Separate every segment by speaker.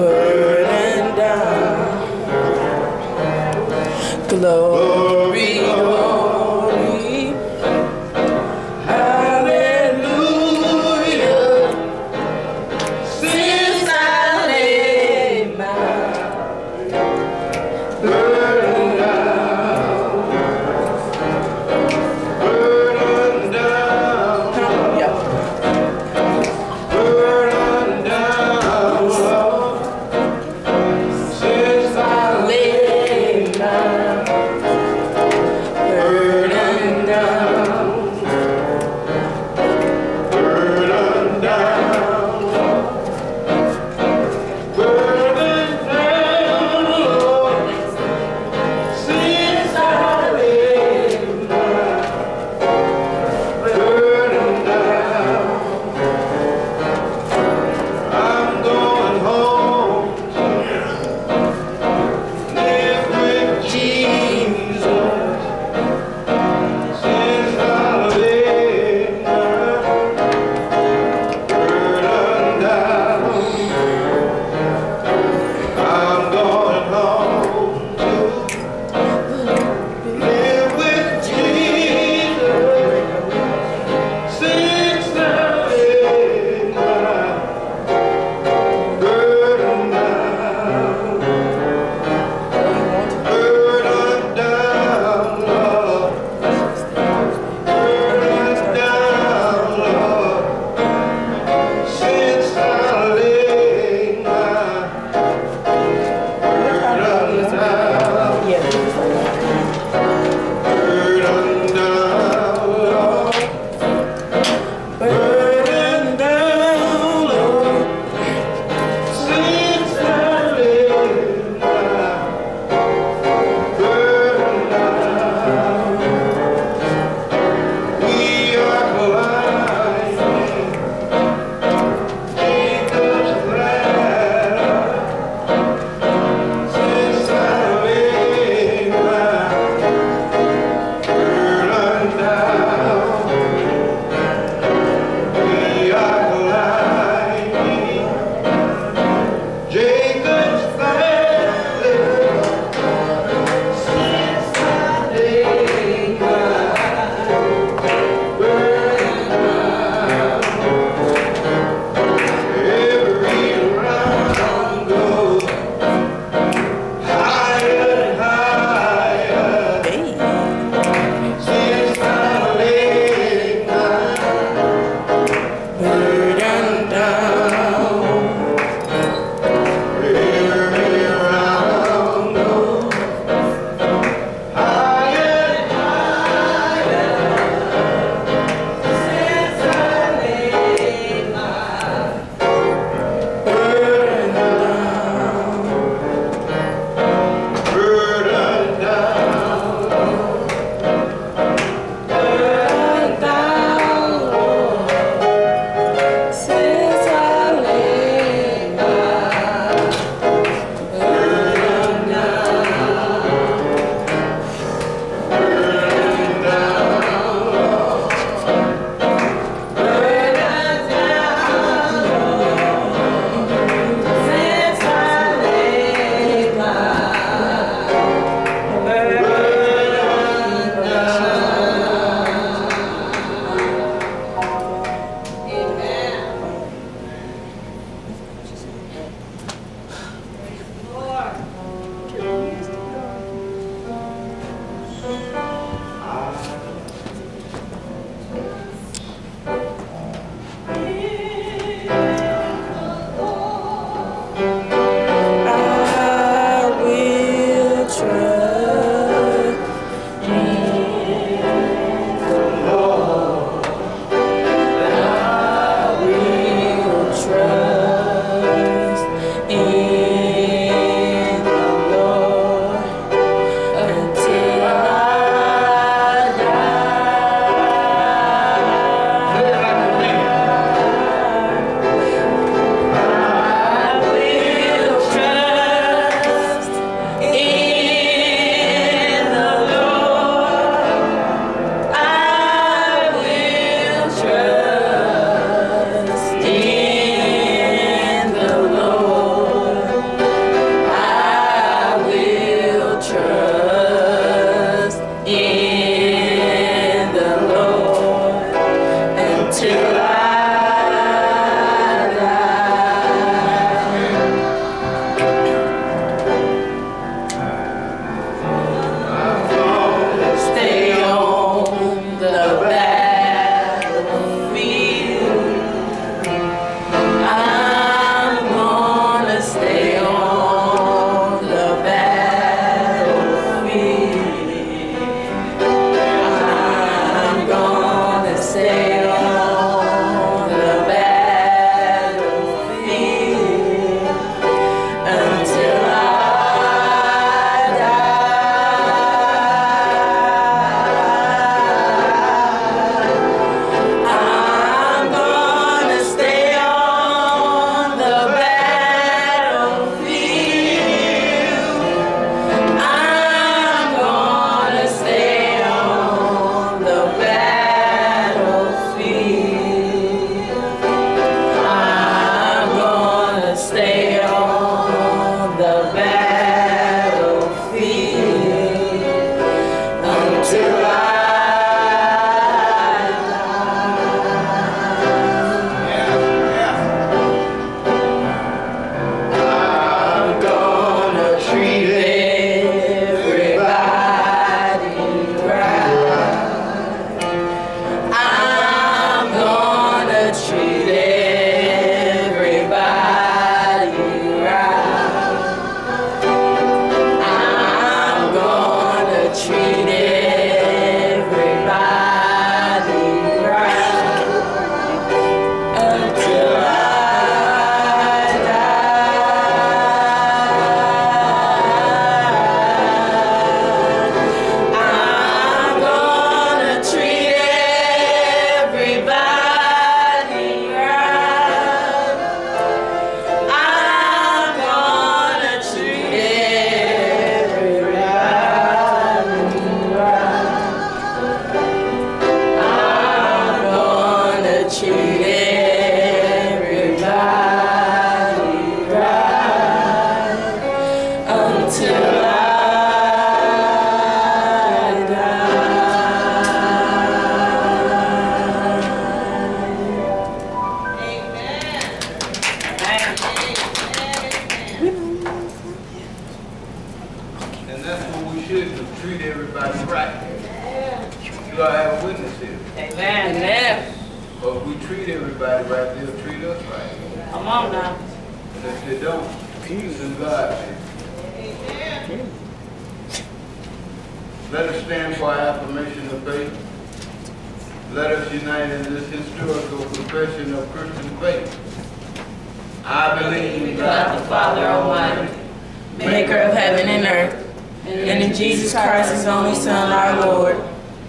Speaker 1: burden down. Glory,
Speaker 2: historical profession of Christian faith. I believe in
Speaker 3: God the Father Almighty, maker of heaven and earth, and in Jesus Christ, his only Son, our Lord,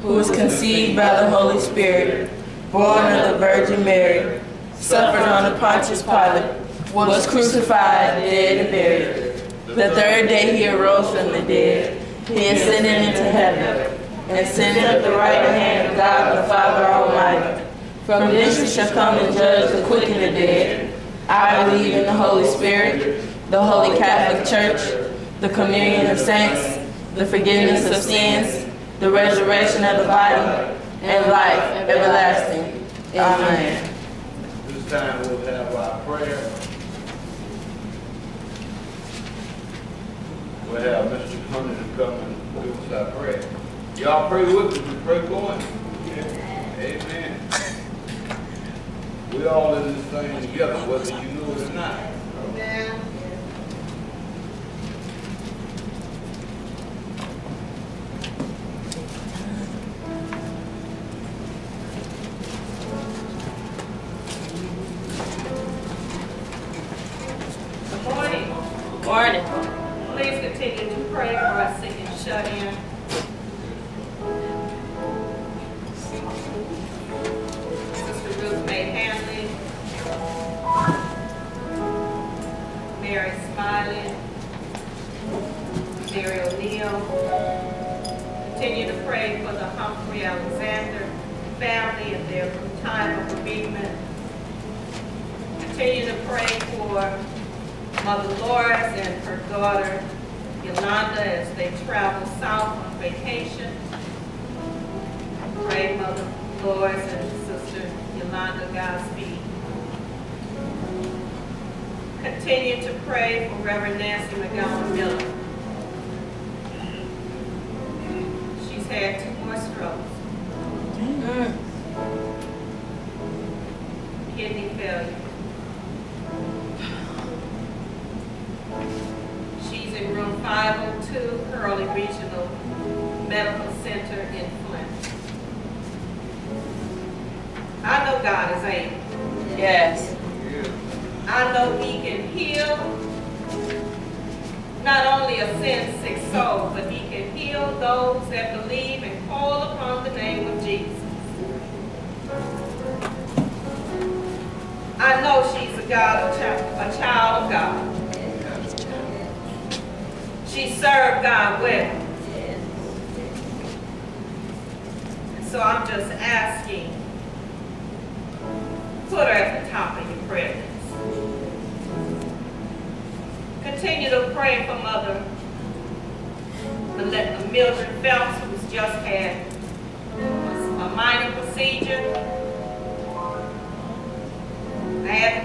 Speaker 3: who was conceived by the Holy Spirit, born of the Virgin Mary, suffered under Pontius Pilate, was crucified, dead, and buried. The third day he arose from the dead. He ascended into heaven, and ascended at the right hand of God the Father Almighty. From this he shall come and judge the quick and the dead. I believe in the Holy Spirit, the Holy Catholic Church, the communion of saints, the forgiveness of sins, the resurrection of the body, and life everlasting. Amen.
Speaker 2: This time we'll have our prayer. We'll have Mr. Hunter to come and do us our prayer. Y'all pray with us, we pray for him. Amen. We all in this thing together, whether you know it or not.
Speaker 4: Good Continue to pray for the Humphrey Alexander family and their time of bereavement. Continue to pray for Mother Loris and her daughter Yolanda as they travel south on vacation. Pray Mother Loris and Sister Yolanda Godspeed. Continue to pray for Reverend Nancy McGowan Miller. Had two more strokes,
Speaker 3: Mm.
Speaker 4: kidney failure.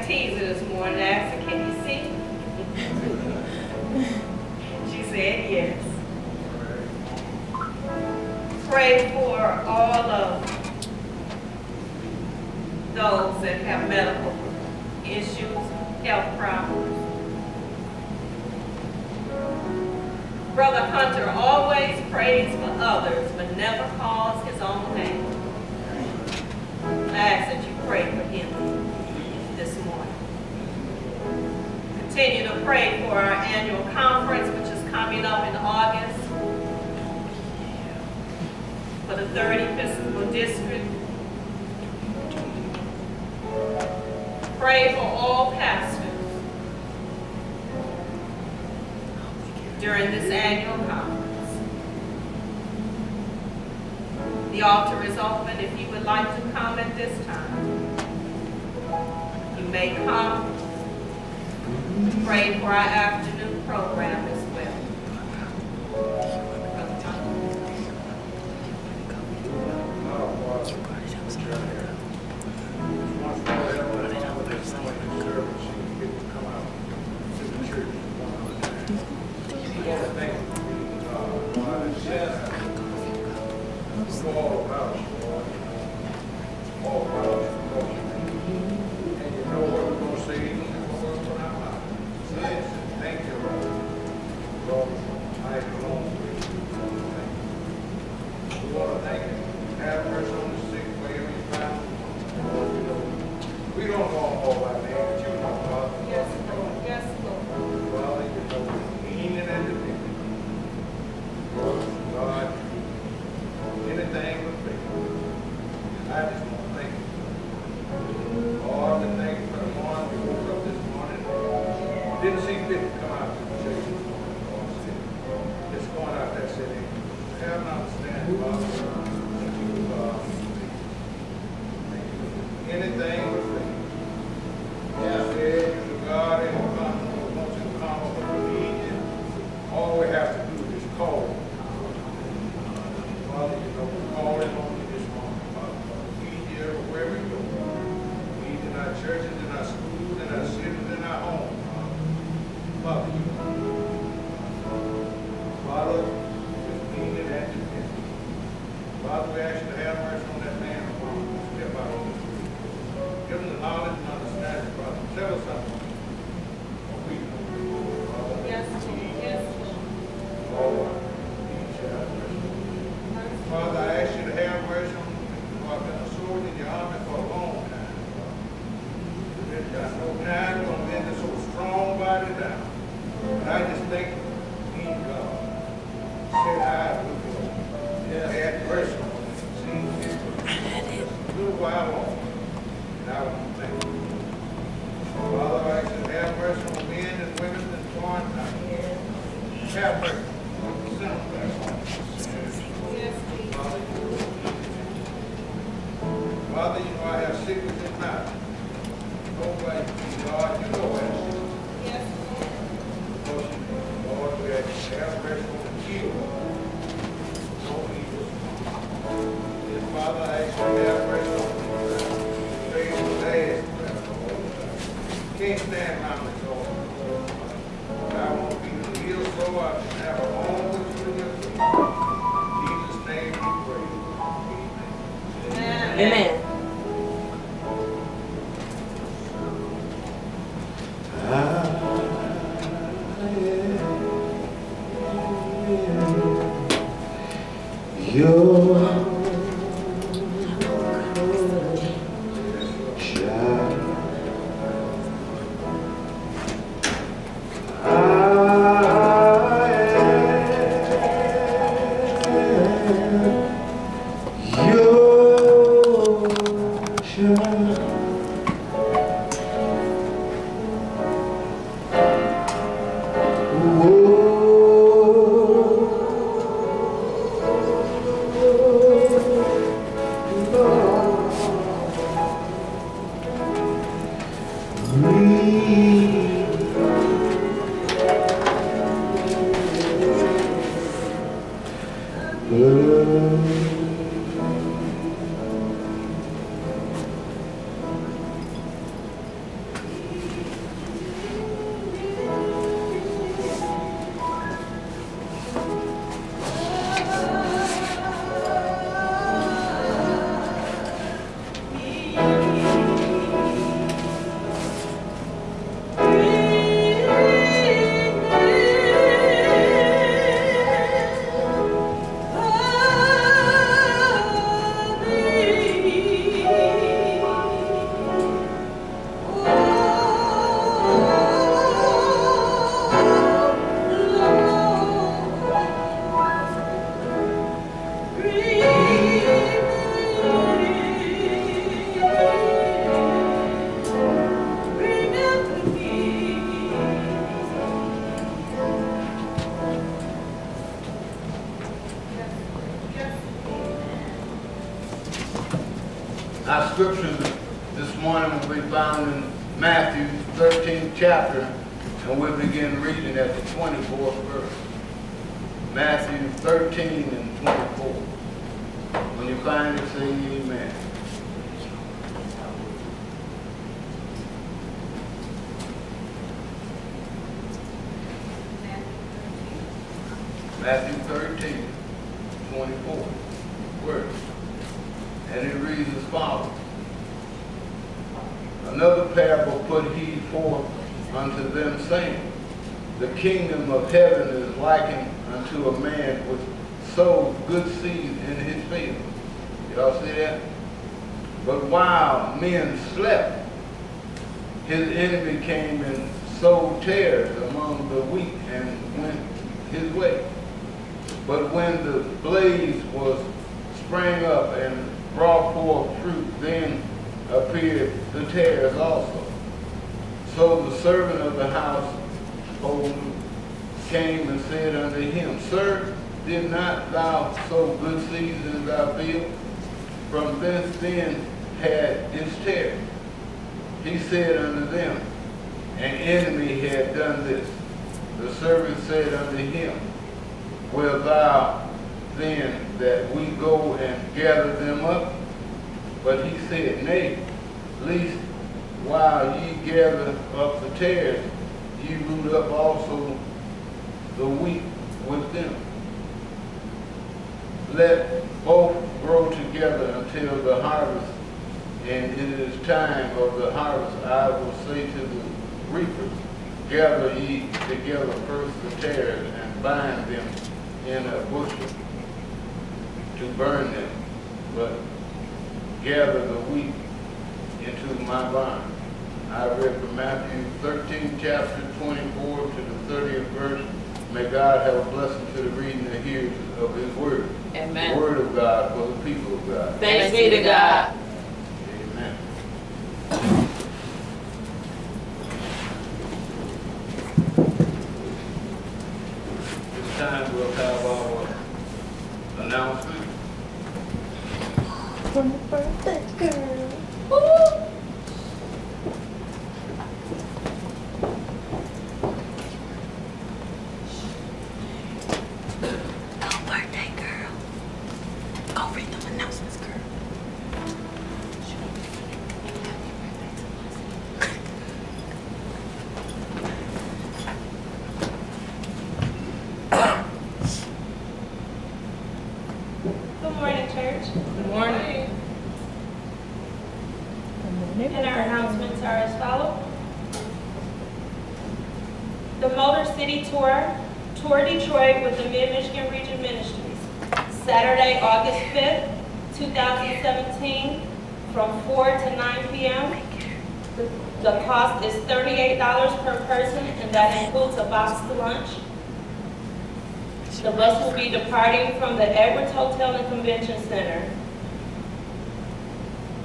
Speaker 4: I had to tease her this morning, asked her, can you see? She said yes. Pray for all of those that have medical issues, health problems. Brother Hunter always prays for others, but never Pray for our annual conference, which is coming up in August. For the third Episcopal District. Pray for all pastors during this annual conference. The altar is open if you would like to come at this time. You may come. Pray for our afternoon program
Speaker 5: Have mercy Have Our
Speaker 2: scripture this morning will be found in Matthew 13th chapter, and we'll begin reading at the 24th verse. Matthew 13 and 24. When you find it, say amen. Matthew 13, 24. verse. And it reads as follows. Another parable put he forth unto them, saying, The kingdom of heaven is likened unto a man which sowed good seed in his field. Y'all see that? But while men slept, his enemy came and sowed tares among the wheat and went his way. But when the blaze was sprang up and brought forth fruit, then appeared the tares also. So the servant of the house came and said unto him, Sir, did not thou sow good seeds in thy field? From thence then had its tares. He said unto them, An enemy had done this. The servant said unto him, Will thou then that we go and gather them up? But he said, Nay, lest while ye gather up the tares, ye root up also the wheat with them. Let both grow together until the harvest, and it is time of the harvest. I will say to the reapers, gather ye together first the tares and bind them in a bushel to burn them, but gather the wheat into my barn. I read from Matthew 13, chapter 24 to the 30th verse. May God have a blessing to the reading and hearing of his word.
Speaker 4: Amen.
Speaker 2: The word of God for the people of God.
Speaker 4: Thanks be to God.
Speaker 2: Amen. This time we'll have our announcement.
Speaker 3: From the birthday girl. Go birthday girl. Go read them announcements, girl.
Speaker 6: Good morning, church.
Speaker 4: Good morning.
Speaker 6: And our announcements are as follows. The Motor City Tour, Tour Detroit with the Mid-Michigan Region Ministries, Saturday, August 5th, 2017, from 4 to 9 p.m. The- The cost is $38 per person, and that includes a box to lunch. The bus will be departing from the Edwards Hotel and Convention Center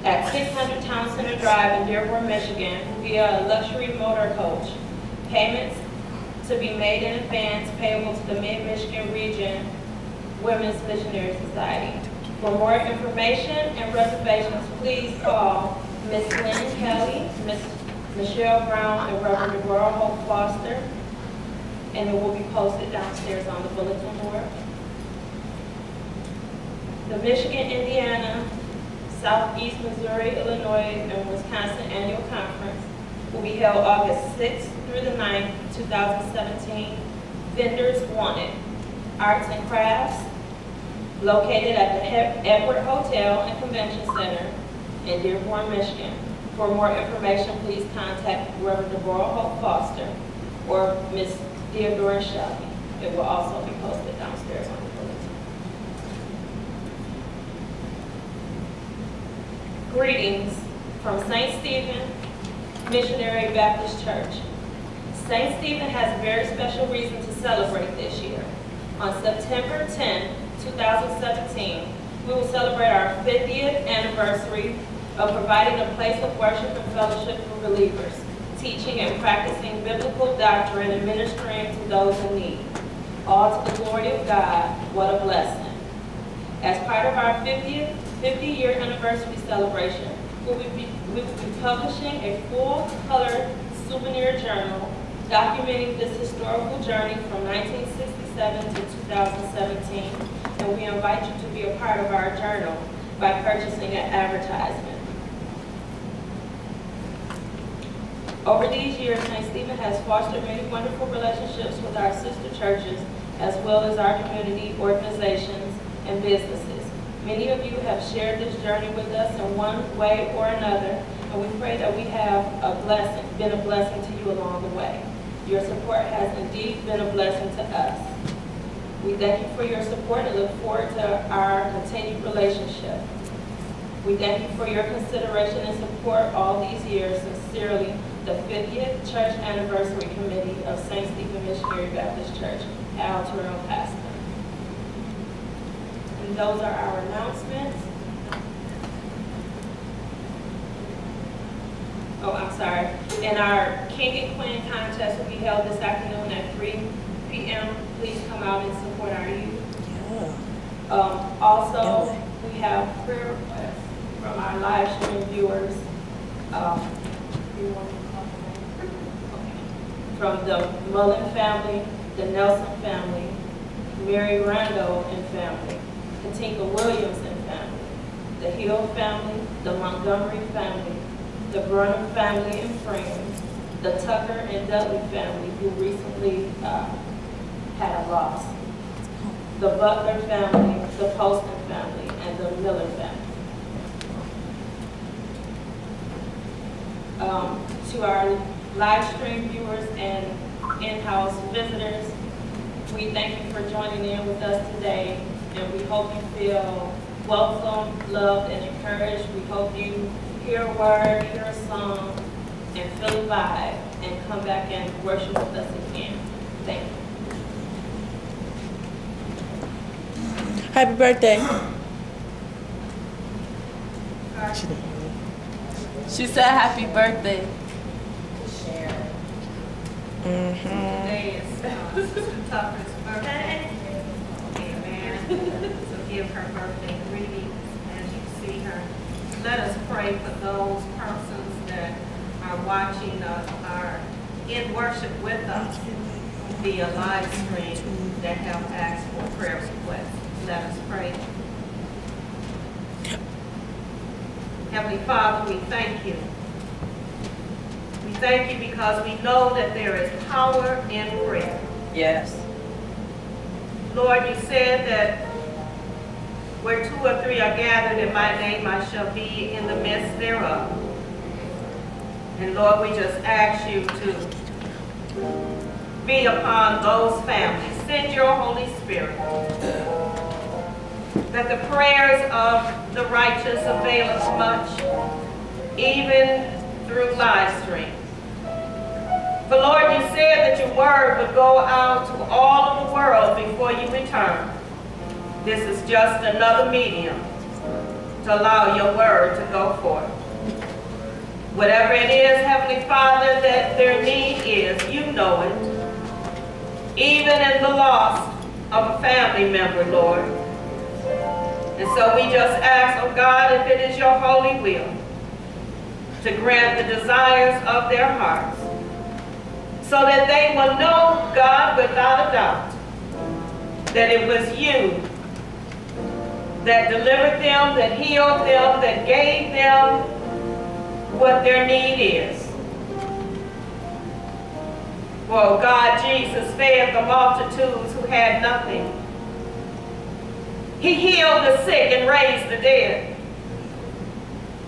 Speaker 6: at 600 Town Center Drive in Dearborn, Michigan via a luxury motor coach. Payments to be made in advance payable to the Mid-Michigan Region Women's Missionary Society. For more information and reservations, please call Miss Lynn Kelly, Miss Michelle Brown, and Reverend Deborah Hope Foster, and it will be posted downstairs on the bulletin board. The Michigan, Indiana, Southeast Missouri, Illinois, and Wisconsin Annual Conference will be held August 6th through the 9th, 2017. Vendors wanted, arts and crafts, located at the He- Edward Hotel and Convention Center in Dearborn, Michigan. For more information, please contact Reverend Deborah Hope Foster or Miss Theodora Shelby. It will also be posted downstairs on the bulletin. Greetings from St. Stephen Missionary Baptist Church. St. Stephen has a very special reason to celebrate this year. On September 10, 2017, we will celebrate our 50th anniversary of providing a place of worship and fellowship for believers, teaching and practicing biblical doctrine and ministering to those in need. All to the glory of God, what a blessing. As part of our 50th, 50-year anniversary celebration, we will be, we will be publishing a full-color souvenir journal documenting this historical journey from 1967 to 2017, and we invite you to be a part of our journal by purchasing an advertisement. Over these years, St. Stephen has fostered many wonderful relationships with our sister churches, as well as our community organizations and businesses. Many of you have shared this journey with us in one way or another, and we pray that we have a blessing, been a blessing to you along the way. Your support has indeed been a blessing to us. We thank you for your support and look forward to our continued relationship. We thank you for your consideration and support all these years. Sincerely, the 50th Church Anniversary Committee of St. Stephen Missionary Baptist Church, Al Terrell, Pastor. And those are our announcements. Oh, I'm sorry. And our King and Queen contest will be held this afternoon at 3 p.m. Please come out and support our youth. Um, also, we have prayer requests from our live stream viewers. Um, you want to call them? Okay. From the Mullen family, the Nelson family, Mary Randall and family, Katinka Williams and family, the Hill family, the Montgomery family, the Burnham family and friends, the Tucker and Dudley family who recently uh, had a loss, the Butler family, the Poston family, and the Miller family. Um, To our live stream viewers and in-house visitors, we thank you for joining in with us today, and we hope you feel welcome, loved, and encouraged. We hope you hear a word, hear a song, and feel a vibe, and come back and worship with us again. Thank you.
Speaker 3: Happy birthday. She said happy birthday.
Speaker 4: Today is uh, Tucker's birthday. Amen. So give her birthday greetings as you see her. Let us pray for those persons that are watching us, are in worship with us via live stream that have asked for prayer requests. Let us pray. Heavenly Father, we thank you. Thank you because we know that there is power in prayer.
Speaker 3: Yes.
Speaker 4: Lord, you said that where two or three are gathered in my name, I shall be in the midst thereof. And Lord, we just ask you to be upon those families. Send your Holy Spirit. That the prayers of the righteous avail us much, even through live stream. For Lord, you said that your word would go out to all of the world before you return. This is just another medium to allow your word to go forth. Whatever it is, Heavenly Father, that their need is, you know it. Even in the loss of a family member, Lord. And so we just ask, oh God, if it is your holy will, to grant the desires of their hearts, so that they will know, God, without a doubt, that it was you that delivered them, that healed them, that gave them what their need is. For God, Jesus fed the multitudes who had nothing. He healed the sick and raised the dead.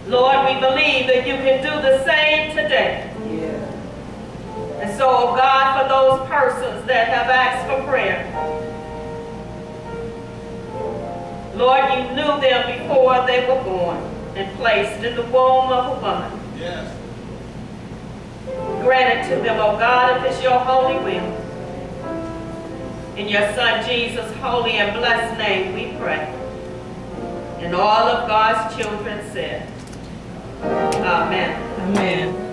Speaker 4: Lord, we believe that you can do the same today. And so, oh God, for those persons that have asked for prayer, Lord, you knew them before they were born and placed in the womb of a woman.
Speaker 2: Yes.
Speaker 4: Grant it to them, oh God, if it's your holy will. In your Son Jesus' holy and blessed name we pray. And all of God's children said, Amen.
Speaker 3: Amen.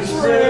Speaker 7: Me strength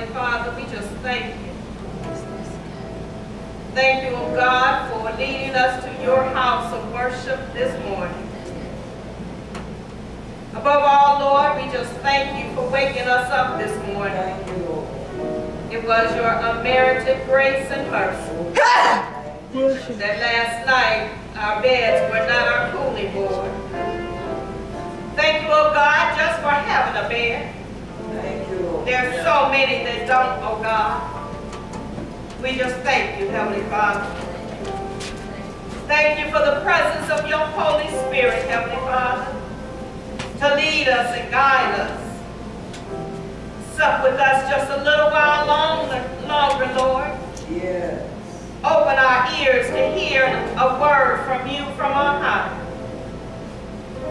Speaker 4: Heavenly Father, we just thank you. Thank you, O God, for leading us to your house of worship this morning. Above all, Lord, we just thank you for waking us up this morning. It was your unmerited grace and mercy that last night our beds were not our cooling board. Thank you, O God, just for having a bed. There's so many that don't, oh God. We just thank you, Heavenly Father. Thank you for the presence of your Holy Spirit, Heavenly Father, to lead us and guide us. Sup with us just a little while longer, longer Lord. Open our ears to hear a word from you from on high.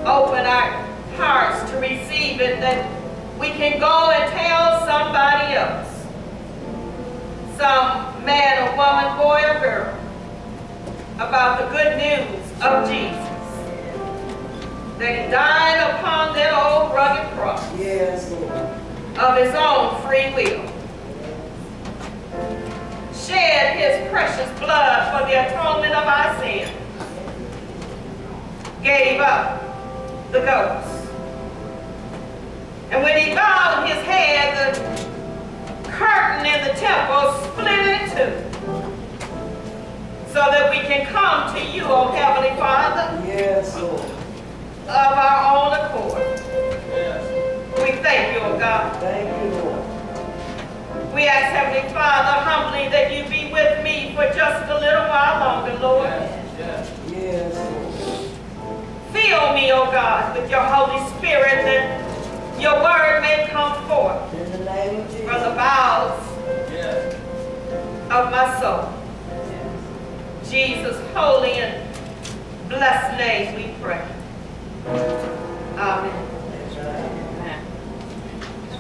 Speaker 4: Open our hearts to receive it that we can go and tell somebody else. Some man or woman, boy or girl, about the good news of Jesus. That he died upon that old rugged cross Yes, Lord. of his own free will. Shed his precious blood for the atonement of our sins. Gave up the ghost. And when he bowed his head, the curtain in the temple split in two. So that we can come to you, O Heavenly Father, Yes, Lord. of our own accord. Yes. We thank you, O God. Thank you, Lord. We ask, Heavenly Father, humbly that you be with me for just a little while longer, Lord. Yes. Yes, Lord. Fill me, O God, with your Holy Spirit your word may come forth from the bowels of my soul. Jesus' holy and blessed name we pray. Amen.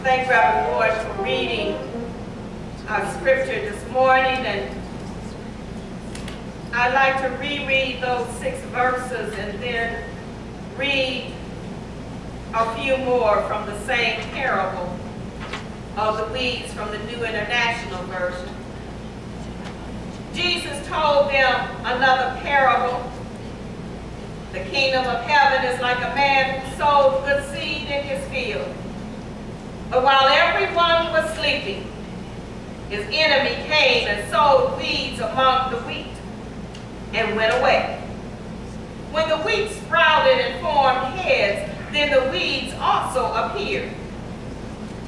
Speaker 4: Thank Reverend Lord for reading our scripture this morning and I'd like to reread those six verses and then read a few more from the same parable of the weeds from the New International Version. Jesus told them another parable. The kingdom of heaven is like a man who sowed good seed in his field. But while everyone was sleeping, his enemy came and sowed weeds among the wheat and went away. When the wheat sprouted and formed heads, then the weeds also appeared.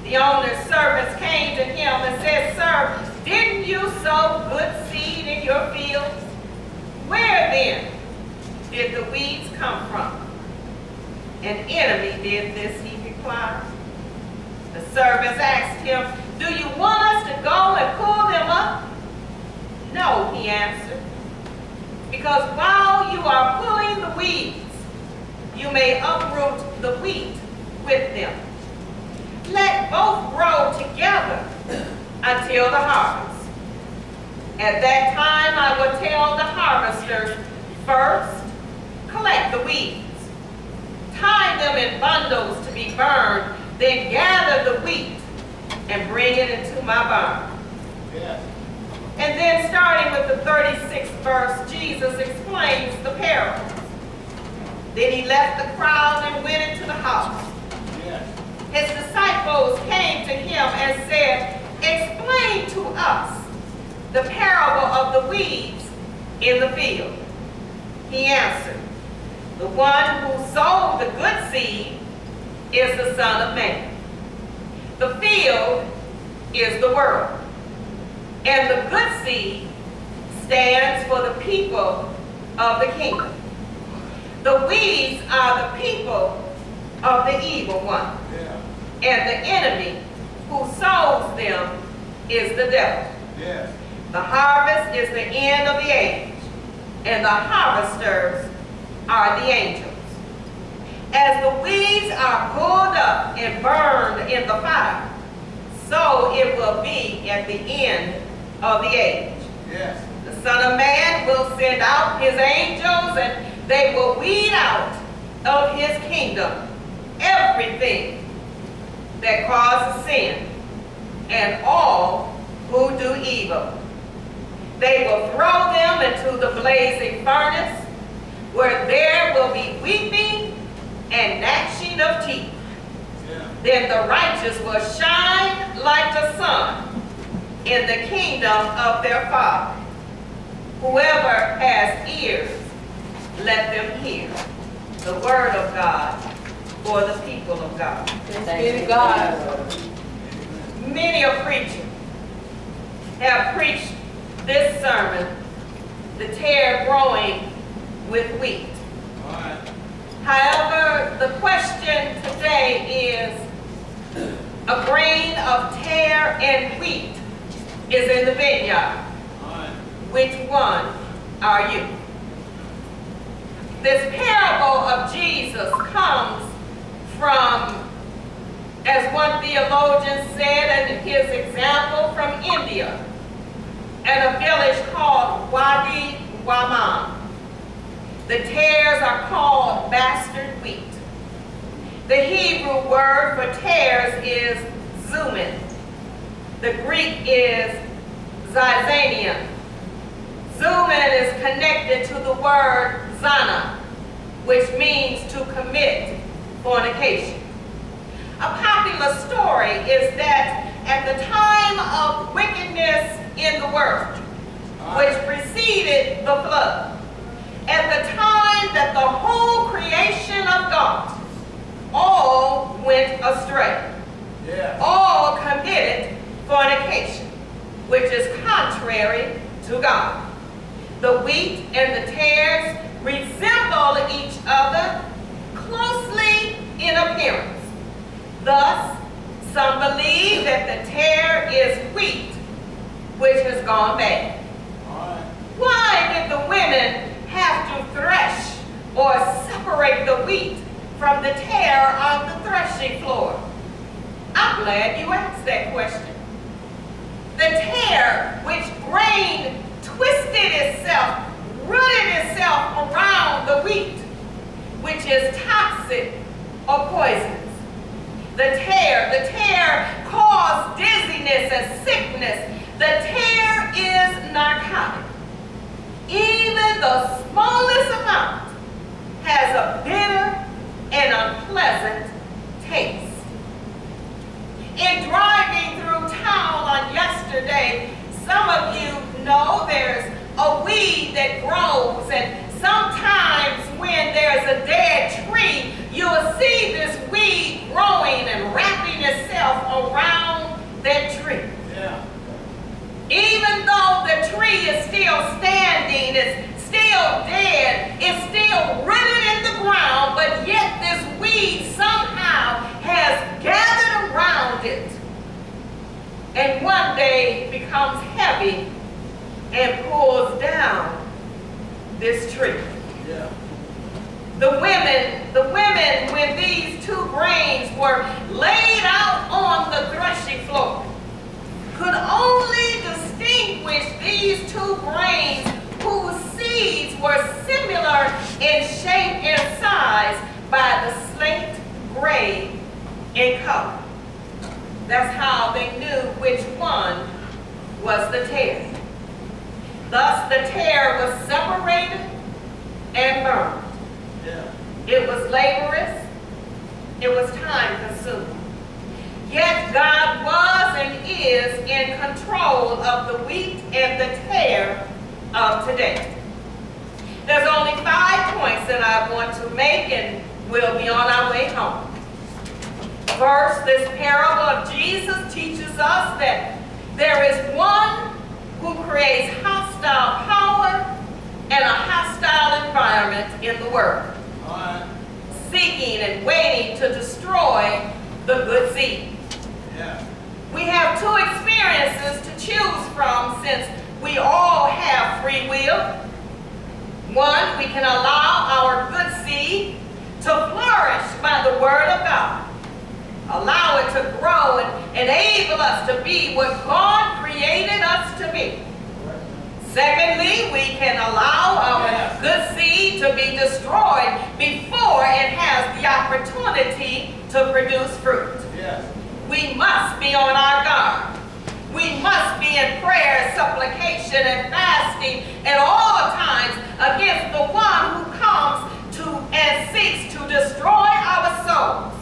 Speaker 4: The owner's servants came to him and said, Sir, didn't you sow good seed in your fields? Where then did the weeds come from? An enemy did this, he replied. The servants asked him, Do you want us to go and pull them up? No, he answered. Because while you are pulling the weeds, you may uproot the wheat with them. Let both grow together until the harvest. At that time I will tell the harvesters, first, collect the weeds. Tie them in bundles to be burned, then gather the wheat and bring it into my barn. And then starting with the 36th verse, Jesus explains the parable. Then he left the crowd and went into the house. His disciples came to him and said, explain to us the parable of the weeds in the field. He answered, the one who sowed the good seed is the Son of Man. The field is the world. And the good seed stands for the people of the kingdom. The weeds are the people of the evil one.
Speaker 5: Yeah.
Speaker 4: And the enemy who sows them is the devil.
Speaker 5: Yes.
Speaker 4: The harvest is the end of the age, and the harvesters are the angels. As the weeds are pulled up and burned in the fire, so it will be at the end of the age.
Speaker 5: Yes.
Speaker 4: The Son of Man will send out his angels, and they will weed out of his kingdom everything that causes sin and all who do evil. They will throw them into the blazing furnace, where there will be weeping and gnashing of teeth.
Speaker 5: Yeah.
Speaker 4: Then the righteous will shine like the sun in the kingdom of their Father. Whoever has ears, let them hear the word of God for the people of God.
Speaker 3: Thanks be God.
Speaker 4: Many a preacher have preached this sermon, the tare growing with wheat.
Speaker 5: All right.
Speaker 4: However, the question today is, a grain of tare and wheat is in the vineyard.
Speaker 5: All right.
Speaker 4: Which one are you? This parable of Jesus comes from, as one theologian said in his example, from India and a village called Wadi Waman. The tares are called bastard wheat. The Hebrew word for tares is zumin. The Greek is zizanium. Zumin is connected to the word zana, which means to commit fornication. A popular story is that at the time of wickedness in the world, which preceded the flood, at the time that the whole creation of God all went astray,
Speaker 5: Yeah.
Speaker 4: all committed fornication, which is contrary to God. The wheat and the tares resemble each other closely in appearance. Thus, some believe that the tare is wheat, which has gone bad. Why did the women have to thresh or separate the wheat from the tare on the threshing floor? I'm glad you asked that question. The tare, which grain twisted itself, rooted itself around the wheat, which is toxic or poisonous. The tear, the tare caused dizziness and sickness. The tare is narcotic. Even the smallest amount has a bitter and unpleasant taste. In driving through town on yesterday, some of you know there's a weed that grows and sometimes when there's a dead tree, you'll see this weed growing and wrapping itself around that tree.
Speaker 5: Yeah.
Speaker 4: Even though the tree is still standing, it's still dead, it's still rooted in the ground, but yet this weed somehow has gathered around it and one day becomes heavy and pulls down this tree.
Speaker 5: Yeah.
Speaker 4: The women, the women, when these two grains were laid out on the threshing floor, could only distinguish these two grains whose seeds were similar in shape and size by the slate gray in color. That's how they knew which one was the tare. Thus the tare was separated and burned.
Speaker 5: Yeah.
Speaker 4: It was laborious. It was time consuming. Yet God was and is in control of the wheat and the tare of today. There's only five points that I want to make and we'll be on our way home. First, this parable of Jesus teaches us that there is one who creates hostile power and a hostile environment in the world,
Speaker 5: right.
Speaker 4: seeking and waiting to destroy the good seed. We have two experiences to choose from since we all have free will. One, we can allow our good seed to flourish by the word of God. Allow it to grow and enable us to be what God created us to be. Secondly, we can allow our good seed to be destroyed before it has the opportunity to produce fruit.
Speaker 5: Yes.
Speaker 4: We must be on our guard. We must be in prayer, supplication, and fasting at all times against the one who comes to and seeks to destroy our souls,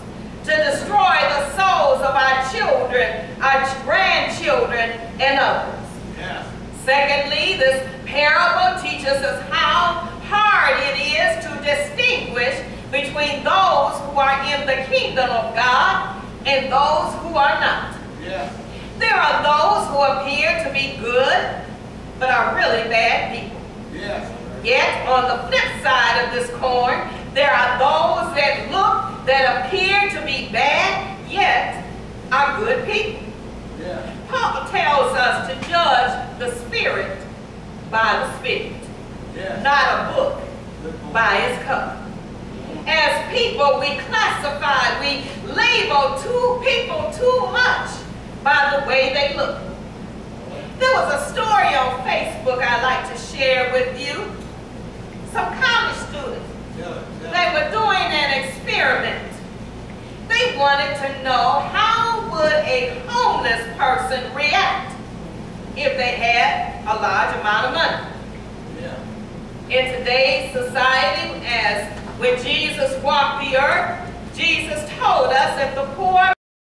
Speaker 4: to destroy the souls of our children, our grandchildren, and others. Secondly, this parable teaches us how hard it is to distinguish between those who are in the kingdom of God and those who are not.
Speaker 5: Yes.
Speaker 4: There are those who appear to be good, but are really bad people.
Speaker 5: Yes.
Speaker 4: Yet, on the flip side of this coin, there are those that look, that appear to be bad, yet are good people.
Speaker 5: Yes.
Speaker 4: Paul tells us to judge the spirit by the spirit,
Speaker 5: Yes.
Speaker 4: not a book by its cover. As people, we classify, we label two people too much by the way they look. There was a story on Facebook I'd like to share with you. Some college students
Speaker 5: it. Tell
Speaker 4: they were doing an experiment. They wanted to know how would a homeless person react if they had a large amount of money.
Speaker 5: Yeah.
Speaker 4: In today's society, as when Jesus walked the earth, Jesus told us that the poor